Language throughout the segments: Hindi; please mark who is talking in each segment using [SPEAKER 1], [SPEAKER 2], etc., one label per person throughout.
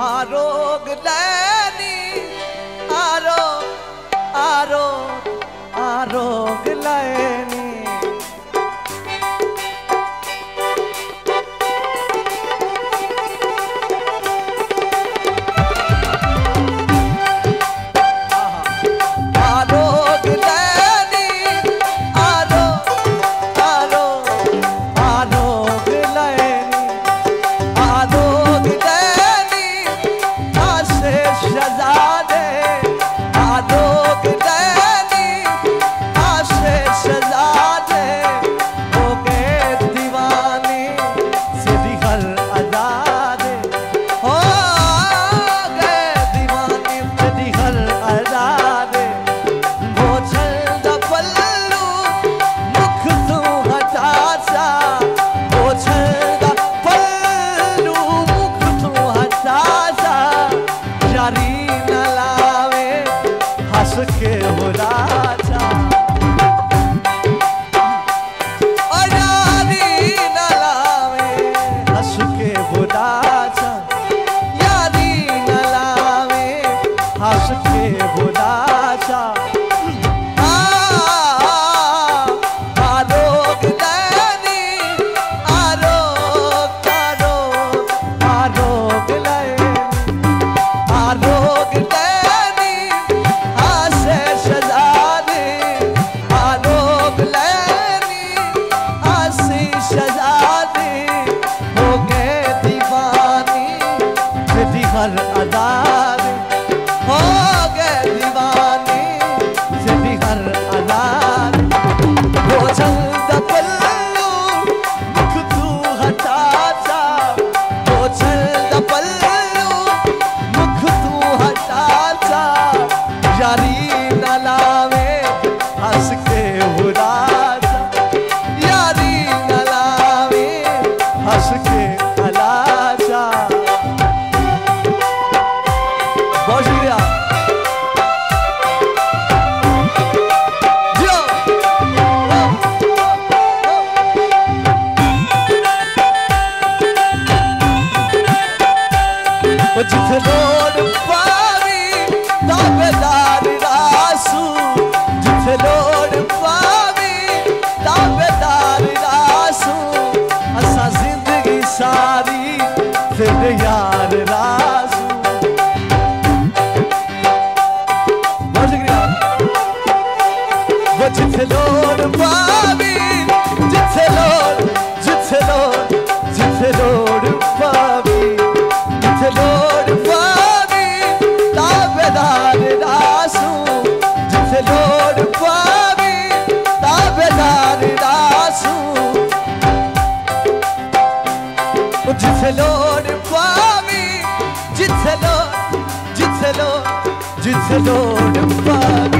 [SPEAKER 1] ਆਰੋਗ ਲੈਣੀ ਆਰੋ ਆਰੋ हर अदा बहुत शुक्रिया जितना जिथलोन पावी पावी जिथलोन पावी, ताबेदार दासू जिथलोन पावी, ताबेदार दासू। जिथलोन पावी जिथलोन पावी।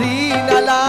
[SPEAKER 1] Marina la